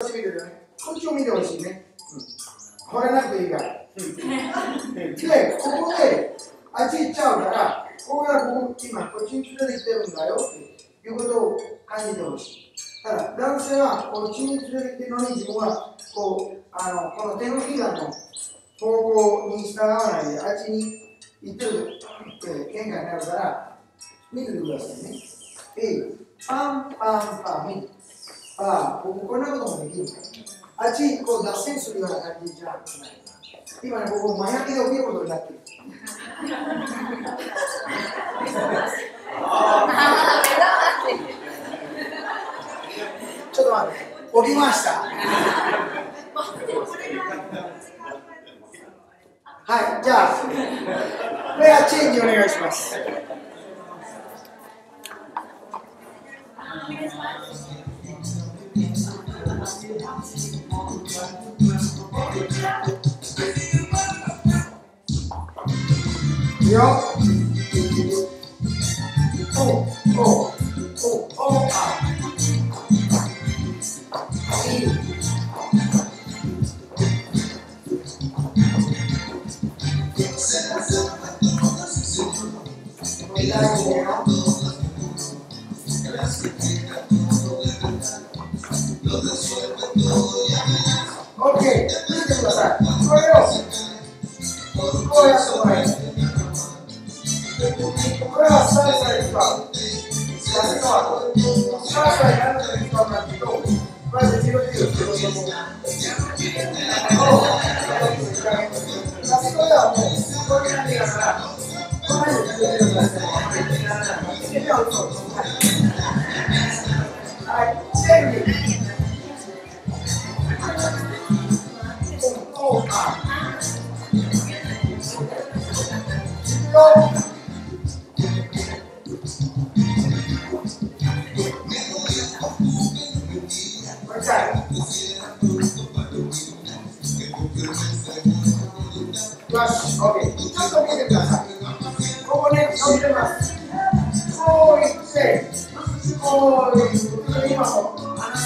こっちを見てほしいね。うん。惚れなくていいから。で、ここで、あっち行っちゃうから、ここがここ、今、こっちに連れてきてるんだよっていうことを感じてほしい。ただ、男性は、こっちに連れてきてるのに、自分は、こう、あの、この手のひらの方向に従わないで、あっちに行ってるって喧嘩になるから、見ててくださいね。えパンパンパン、見て。ああ、僕こんなこともできるあっちこう脱線するような感じじゃない。今ね、ここ麻薬で起きることになってる。ちょっと待って、起きました。はい、じゃあ、ペアチェンジお願いします。よ。おおおおあ。いい。OK、見てください。これをこうやってもらいます。これはスタイルされ使う。逆側。スタイルされ何のに使うかというと、これで自分で言うと、こう。あそこではもう、こういう感じだから、この辺で自分で言う、はい、今、そ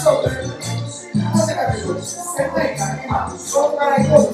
うな、こから行こうとす。